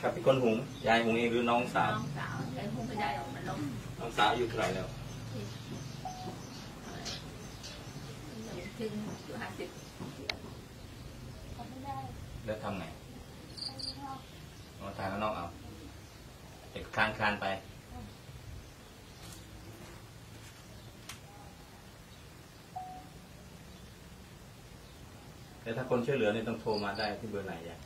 ครับเป็นคนหุงยายหุงเองหรือน้องสาว น้องสาวแต่คงไม่ได้หรอกมันล้มน้องสาวอายู่เท่าไหร่แล้วถึงอยู่ห้าสิบแล้วทำไงเอาทางข้างนอกเอาเด็กคลานคลานไป แล้วถ้าคนช่วยเหลือเนี่ยต้องโทรมาได้ที่เบอร์ไหนยาย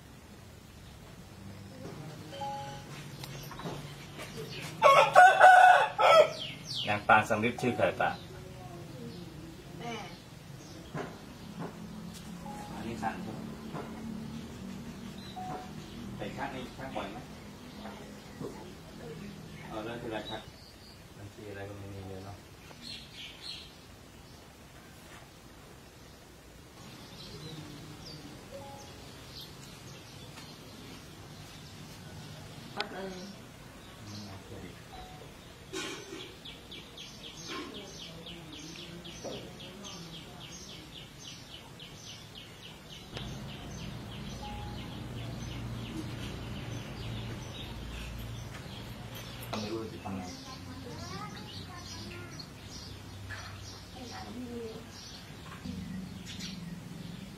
ยางปางสำริดชื่อใครปะแม่อันนี้สั่นใช่ไหมแต่ข้างนี้ข้างบ่อยไหมเอาเรื่องคืออะไรครับบัญชีอะไรก็ไม่มีเลยเนาะ ก็เลย อืมโอเคไม่รู้จะทำไง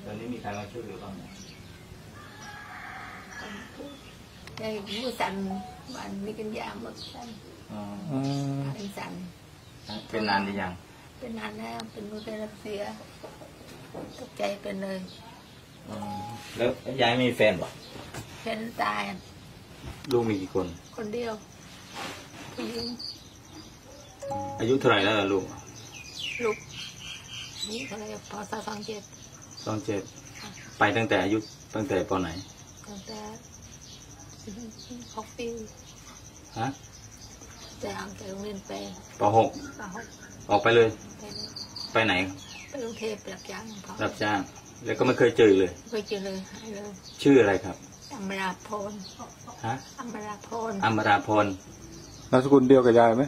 ตอนนี้มี ใครมาช่วยเหลือบ้างไหมยายมือสั่นวันนี้กันยาหมดสั่นอ๋ออืมเป็นสั่นเป็นนานหรือยังเป็นนานแล้วเป็นมือเป็นรักเสียตกใจเป็นเลยอ๋อแล้วยายมีแฟนป่ะแค่นั้นตายลูกมีกี่คน คนเดียวผู้หญิงอายุเท่าไหร่แล้วล่ะลูกลูกนี่อะไรพอสาวสองเจ็ดสองเจ็ด ไปตั้งแต่อายุตั้งแต่ปไหนตั้งแต่หกปีฮะแต่ออกจากโรงเรียนไปปหกปหกออกไปเลย ไปเลยไปไหนไปกรุงเทพไปรับจ้างเขารับจ้าง แล้วก็ไม่เคยเจอเลยไปเจอเลยหายเลยชื่ออะไรครับอมราพรฮะอมราพรอมราพรนามสกุลเดียวกับยายไหม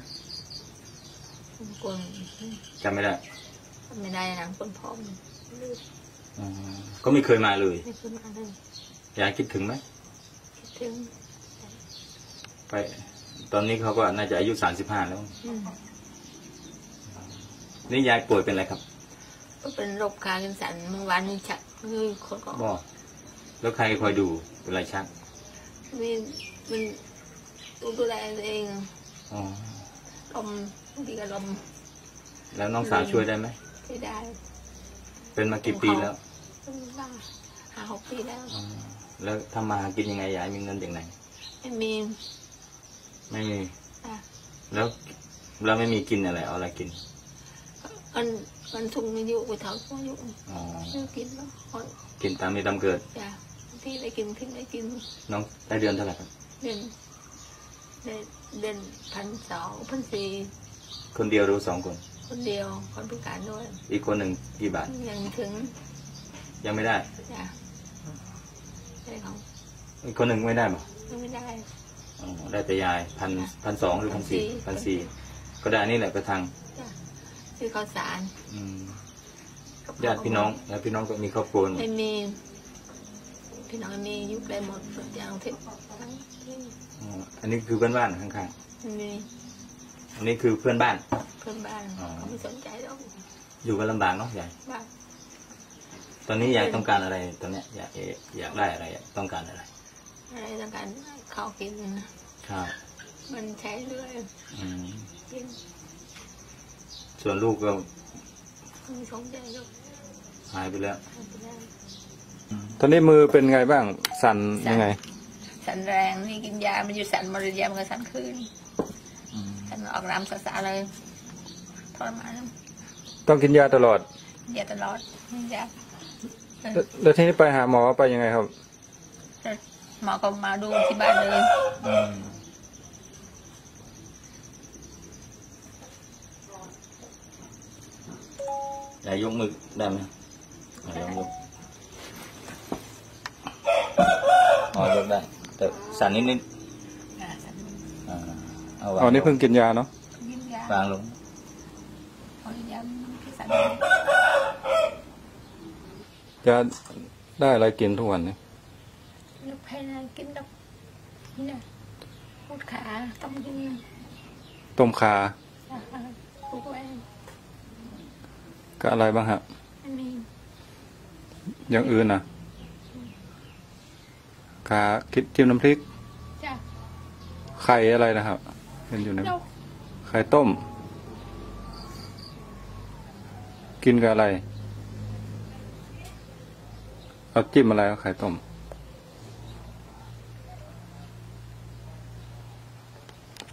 คนจำไม่ได้ไม่ได้นะคนพร้อมลืมอ๋อ ก็ไม่เคยมาเลยไม่ขึ้นมาเลยยายคิดถึงไหมคิดถึง ไป ตอนนี้เขาก็น่าจะอายุสามสิบห้าแล้วอืมนี่ยายป่วยเป็นอะไรครับ ก็เป็นโรคขากินสันเมื่อวานนี้ชักคือคนก็บอกแล้วใครคอยดูเป็นไรชักมีมันตัวดูแลตัวเองอ๋อลมบางทีก็ลมแล้วน้องสาวช่วยได้ไหมไม่ได้ เป็นมากี่ปีแล้ว ต้องบ้าห้าหกปีแล้วอ๋อแล้วทำมาหากินยังไงยายมีเงินจากไหน ไม่มีไม่มี อะแล้วเราไม่มีกินอะไรเอาอะไรกิน มันมันทุงอายุไปเท่าอายุอ๋อ ไม่กินแล้วคนกินตามมีตามเกิด จ้ะที่ได้กินที่ได้กิน น้องได้เดือนเท่าไหร่ครับ เดือนเดือนเดือนพันสองพันสี่คนเดียวหรือสองคน คนเดียวคนพิการด้วย อีกคนหนึ่งกี่บาท ยังถึง ยังไม่ได้ จ้ะได้ของอีกคนหนึ่งไม่ได้หรอยังไม่ได้ อ๋อได้แต่ยายพันพันสองหรือพันสี่พันสี่ก็ได้อันนี่แหละกระทังจ้ะซื้อข้าวสารอืมญาติพี่น้องญาติพี่น้องก็มีครอบครัวหมดไม่มีพี่น้องมีอยุคได้หมดทุกอย่างที่ทั้งที่อ๋ออันนี้คือเพื่อนบ้านข้างไม่มีๆอันนี้คือเพื่อนบ้าน เพื่อนบ้านอ๋อ เขาไม่สนใจหรอกอยู่กันลำบากเนาะยายบ้าน ตอนนี้ยายต้องการอะไรตอนเนี้ยอยากเอ่ออยากได้อะไรต้องการอะไรอะไรต้องการข้าวกินข้าวมันใช้เรื่อยอืมกินส่วนลูกก็ไม่สนใจหรอกหายไปแล้วทำไม่ได้ตอนนี้มือเป็นไงบ้าง สั่นยังไง สันแรงนี่กินยา มันอยู่สันมรยามันก็สันคืนสันออกรำสาๆเลยทรมานนะต้องกินยาตลอด ยาตลอดยา แล้วแล้วทีนี้ไปหาหมอไปยังไงครับ หมอก็มาดูที่บ้านเลย อืมยายยกมือได้ไหมอะลองยกอ๋อยกได้ แต่สั่นนิดนิดอ่าสันๆอ่าเอาวางอ๋อนี่เพิ่งกินยาเนาะกินยาวางลง พอยาที่สัน ยาได้อะไรกินทุกวันเนี่ยให้นายกินดอกนี่นะพูดขาต้องกินต้มคาอาหารปลูกไว้ก็อะไรบ้างฮะไม่มีอย่างอื่นนะคาคิดจิ้มน้ำพริกจ้ะไข่อะไรนะครับเห็นอยู่ในเราไข่ต้ม กินกับอะไร เอาจิ้มอะไรเอาไข่ต้ม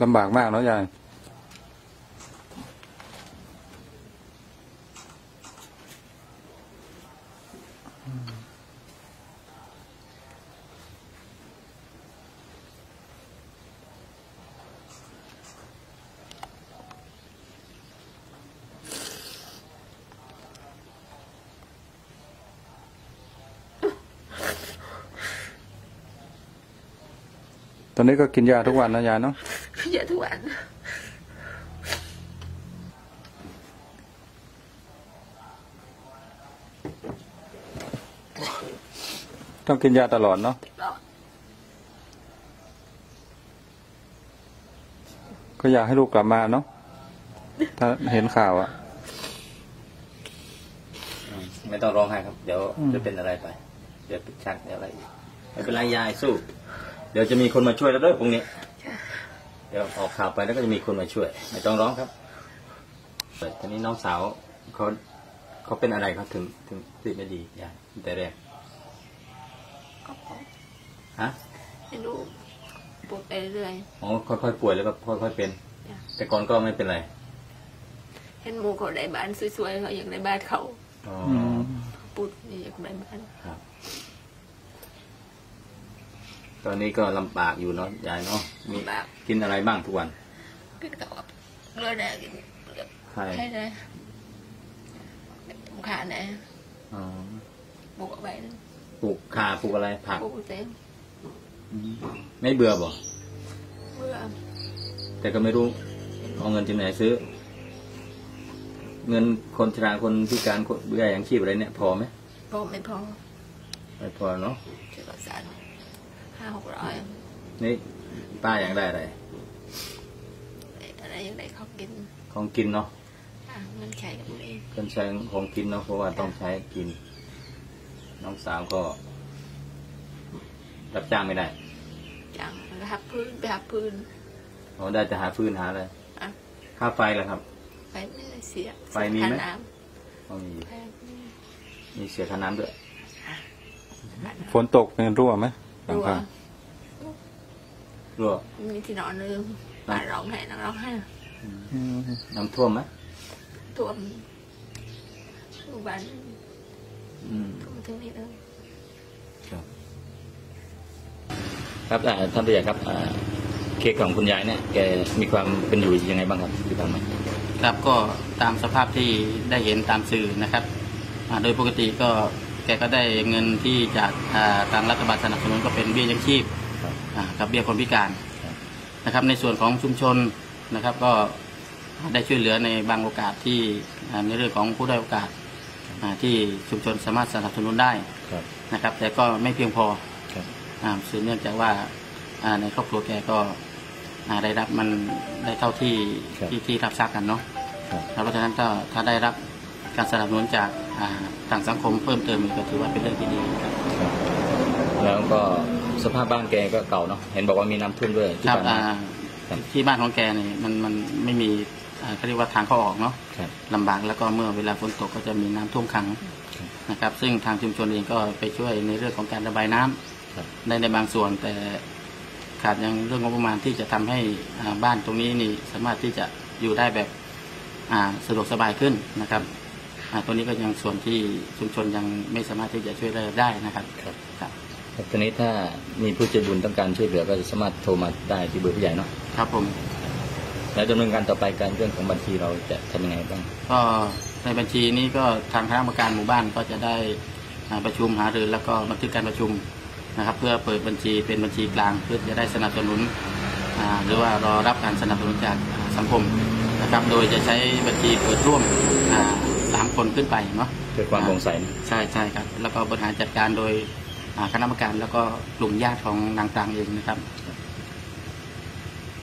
ลำบากมากเนาะยาย อนนี้ก็กินยาทุกวันนะยายเนาะเยอะทุกวันต้องกินยาตลอดเนาะเราก็อยากให้ลูกกลับมาเนาะถ้าเห็นข่าวอะอืมไม่ต้องร้องไห้ครับ เดี๋ยวอืมจะเป็นอะไรไป เดี๋ยวติดชักเดี๋ยวอะไรอีกไม่เป็นไรยายสู้ เดี๋ยวจะมีคนมาช่วยแล้วเด้อพรุ่งนี้เดี๋ยวออกข่าวไปแล้วก็จะมีคนมาช่วย ไม่ต้องร้องครับแต่ทีนี้น้องสาวเขาเขาเป็นอะไรครับถึงถึงติดไม่ดียายตั้งแต่แรกก็พอฮะไม่รู้ปวดไปเรื่อยอ๋อค่อยๆป่วยแล้วก็ค่อยๆเป็นจ้ะแต่ก่อนก็ไม่เป็นไรเห็นหมูเขาได้บ้านสวยๆเขาอยากได้บ้านเขาอ๋ออืมปุดนี่อยากได้บ้านครับ ตอนนี้ก็ลำบากอยู่เนาะยายเนาะมีแบบกินอะไรบ้างทุกวันกินกับเลือดแดงกินใช่ให้เลยขาเนี่ยอ๋อปลูกเอาไว้นะปลูกข่าปลูกอะไรผักปลูกเต็มไม่เบื่อบ่เบื่อแต่ก็ไม่รู้เอาเงินที่ไหนซื้อ เงินคนชราคนพิการคนเบื่ออย่างชีพอะไรเนี่ย พอไหมพอไม่พอไม่พอเนาะเชื่อสาร ห้าหกร้อยนี่ป้าอยากได้อะไรอะไรยังไงเขากิน ของกินเนาะอะเงินใช้กับนี้เครื่องใช้ของกินเนาะเพราะว่าต้องใช้กิน น้องสาวก็ รับจ้างไม่ได้จังไปหับพื้นไปหับพื้นเขาได้แต่หาฟืนหาอะไรอะค่าไฟล่ะครับไปไม่ได้เสียไฟมีไหมค่าน้ก็มีำแพงนี่มีเสียค่าน้ำด้วยค่าน้ฝนตกเป็นรั่วไหม หำลังรัวคารั่วมีที่นอนนึงบ้านร้องไห้นั่งร้องไห้อืมน้ำท่วมไหมท่วมหมู่บ้านอืมท่วมถึงนี่เลยครับอ่าท่านผู้ใหญ่ครับอ่าเค้กของคุณยายเนี่ยแกมีความเป็นอยู่ยังไงบ้างครับที่ผ่านมาครับก็ตามสภาพที่ได้เห็นตามสื่อนะครับอ่าโดยปกติก็แกก็ได้เงินที่จากอ่าทางรัฐบาลสนับสนุนก็เป็นเบี้ยยังชีพครับอ่ากับเบี้ยคนพิการครับนะครับ ในส่วนของชุมชนนะครับ ก็ได้ช่วยเหลือในบางโอกาสที่อ่าในเรื่องของผู้ได้อยโอกาสอ่าที่ชุมชนสามารถสนับสนุนได้ครับนะครับ แต่ก็ไม่เพียงพอครับอ่าสืบเนื่องจากว่าอ่าในครอบครัวแกก็อ่าได้รับมันได้เท่าที่ครับที่ที่รับทราบกันเนาะครับเพราะฉะนั้นก็ถ้าได้รับการสนับสนุนจากอ่า ทางสังคมเพิ่มเติมอีกก็ถือว่าเป็นเรื่องที่ดีครับแล้วก็สภาพบ้านแกก็เก่าเนาะเห็นบอกว่ามีน้ำท่วมด้วยที่ครับผ่านอ่ามาครับที่บ้านของแกนี่มันมันไม่มีอ่าเขาเรียกว่าทางเข้าออกเนาะครับลำบากแล้วก็เมื่อเวลาฝนตกก็จะมีน้ำท่วมขังครับนะครับ ซึ่งทางชุมชนเองก็ไปช่วยในเรื่องของการระบายน้ำครับได้ในบางส่วนแต่ขาดยังเรื่องงบประมาณที่จะทำให้อ่าบ้านตรงนี้นี่สามารถที่จะอยู่ได้แบบอ่าสะดวกสบายขึ้นนะครับอ่า ตัวนี้ก็ยังส่วนที่ชุมชนยังไม่สามารถที่จะช่วยเหลือได้นะครับครับครับครับทีนี้ถ้ามีผู้ใจบุญต้องการช่วยเหลือก็สามารถโทรมาได้ที่เบอร์ผู้ใหญ่เนาะครับผมแล้วดำเนินการต่อไปการเรื่องของบัญชีเราจะทำยังไงบ้างก็ในบัญชีนี้ก็ทางคณะกรรมการหมู่บ้านก็จะได้อ่าประชุมหารือแล้วก็บันทึกการประชุมนะครับ เพื่อเปิดบัญชีเป็นบัญชีกลางเพื่อจะได้สนับสนุนอ่าหรือว่ารอรับการสนับสนุนจากอ่าสังคมนะครับ โดยจะใช้บัญชีเปิดร่วมอ่าสามคนขึ้นไปเนาะเพื่อความโปร่งใสนะใช่ใช่ครับ แล้วก็บริหารจัดการโดยอ่าคณะกรรมการแล้วก็กลุ่มญาติของนางตางเองนะครับ